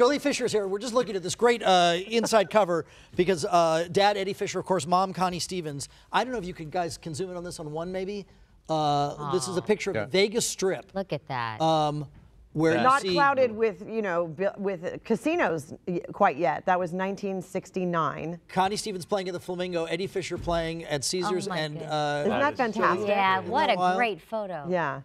Joely Fisher is here. We're just looking at this great uh, inside cover because uh, Dad Eddie Fisher, of course, Mom Connie Stevens. I don't know if you can, guys can zoom in on this on one maybe. Uh, this is a picture of Yeah. the Vegas Strip, Look at that. um, where you Not see clouded with, you know, with casinos quite yet. That was 1969. Connie Stevens playing at the Flamingo, Eddie Fisher playing at Caesars, my and uh, Isn't that fantastic? yeah, what that a great photo. Yeah.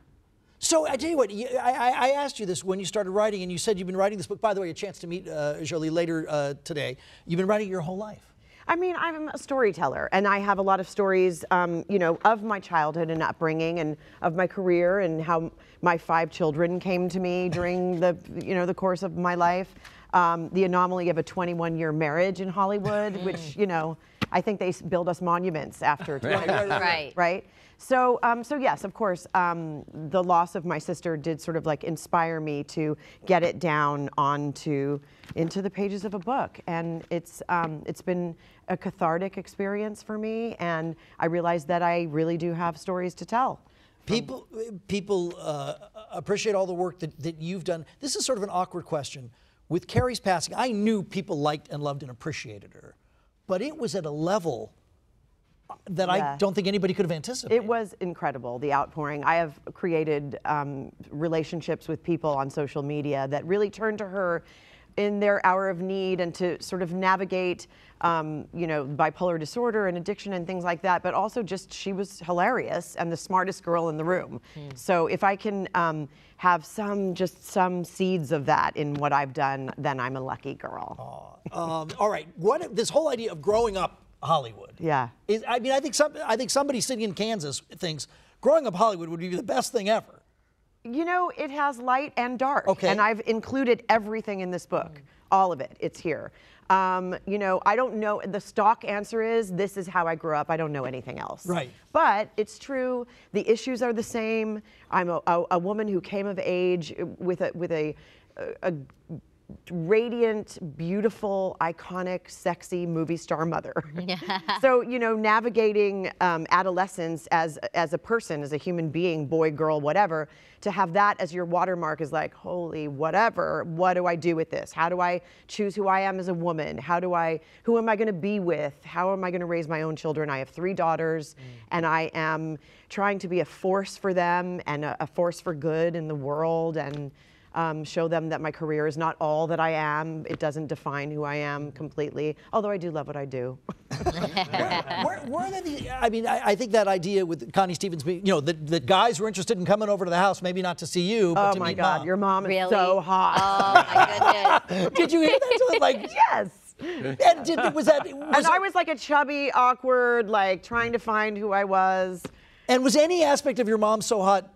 So I tell you what, I, asked you this when you started writing, and you said you've been writing this book. By the way, a chance to meet uh, Joely later uh, today. You've been writing your whole life. I mean, I'm a storyteller, and I have a lot of stories, um, you know, of my childhood and upbringing, and of my career, and how my five children came to me during the, you know, the course of my life. Um, the anomaly of a 21-year marriage in Hollywood, which, you know, I think they build us monuments after 20 years, Right. right? So, um, so yes, of course, um, the loss of my sister did sort of like inspire me to get it down onto into the pages of a book, and it's um, it's been a cathartic experience for me, and I realized that I really do have stories to tell. People, people uh, appreciate all the work that, that you've done. This is sort of an awkward question. With Carrie's passing, I knew people liked and loved and appreciated her, but it was at a level that I don't think anybody could have anticipated. It was incredible, the outpouring. I have created um, relationships with people on social media that really turned to her in their hour of need and to sort of navigate, um, you know, bipolar disorder and addiction and things like that. But also just she was hilarious and the smartest girl in the room. So if I can um, have some, just some seeds of that in what I've done, then I'm a lucky girl. um, all right, what this whole idea of growing up Hollywood? Yeah. Is, I mean, I think some, I think somebody sitting in Kansas thinks growing up Hollywood would be the best thing ever. You know, it has light and dark. Okay. And I've included everything in this book, all of it. It's here. Um, you know, I don't know. The stock answer is this is how I grew up. I don't know anything else. Right. But it's true. The issues are the same. I'm a, a, a woman who came of age with a with a, a, a radiant, beautiful, iconic, sexy movie star mother. Yeah. so you know, navigating um, adolescence as as a person, as a human being, boy, girl, whatever, to have that as your watermark is like, holy, whatever. What do I do with this? How do I choose who I am as a woman? How do I? Who am I going to be with? How am I going to raise my own children? I have three daughters, and I am trying to be a force for them and a, a force for good in the world and um, show them that my career is not all that I am. It doesn't define who I am completely, although I do love what I do. where, where are the, I mean, I, I think that idea with Connie Stevens, being, you know, that, that guys were interested in coming over to the house, maybe not to see you, but oh to my meet God, mom. your mom is Really? so hot. Oh my goodness. Did you hear that? So, like, yes. and did, was that, was, And I was like a chubby, awkward, like trying to find who I was. and was any aspect of your mom so hot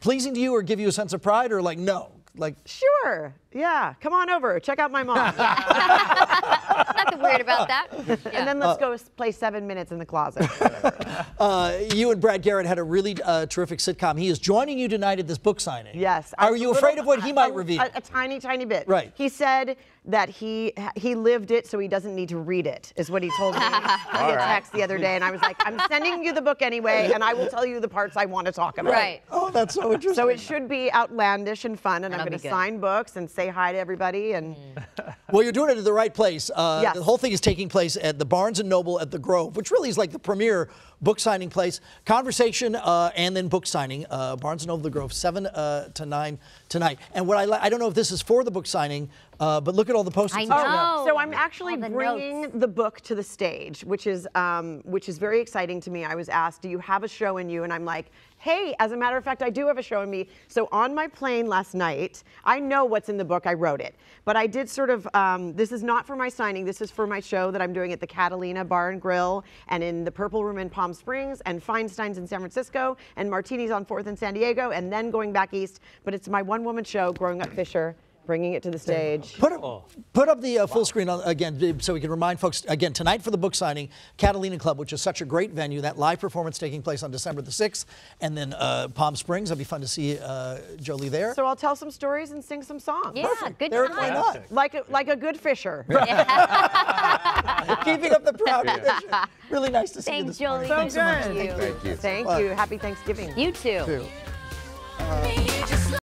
pleasing to you or give you a sense of pride or like, no? Like, Sure. Yeah. Come on over. Check out my mom. Nothing weird about that. and then let's go play seven minutes in the closet. uh, you and Brad Garrett had a really uh, terrific sitcom. He is joining you tonight at this book signing. Yes. Are a you little- afraid of what he might a- reveal? A, a tiny, tiny bit. Right. He said that he he lived it, so he doesn't need to read it. Is what he told me via text the other day, and I was like, I'm sending you the book anyway, and I will tell you the parts I want to talk about. Right. oh, that's so interesting. So it should be outlandish and fun, and I'm going to sign books and say hi to everybody. And Well, you're doing it at the right place. Uh, Yes. The whole thing is taking place at the Barnes and Noble at the Grove, which really is like the premier book signing place. Conversation uh, and then book signing. Uh, Barnes and Noble, the Grove, seven uh, to nine tonight. And what I li- I don't know if this is for the book signing, uh, but look at all the post-its. I and stuff. know. so I'm actually the bringing notes. the book to the stage, which is um, which is very exciting to me. I was asked, "Do you have a show in you?" And I'm like, "Hey, as a matter of fact, I do have a show in me." So on my plane last night, I know what's in the book. I wrote it, but I did sort of. Um, this is not for my signing. This is for my show that I'm doing at the Catalina Bar and Grill and in the Purple Room in Palm Springs and Feinstein's in San Francisco and Martini's on Fourth in San Diego and then going back east. But it's my one-woman show, Growing Up Fisher. Bringing it to the stage. Put up, put up the uh, full screen on, again so we can remind folks again tonight for the book signing, Catalina Club, which is such a great venue. That live performance taking place on December the 6th, and then uh, Palm Springs. It'll be fun to see uh, Joely there. So I'll tell some stories and sing some songs. Yeah, good There- why time. not? Like a, like a good fisher. Keeping up the proud tradition. Really nice to see you Thanks, this morning. Joely. So Thanks so much good. you. Thank you. Thank you. Happy Thanksgiving. You too. Too.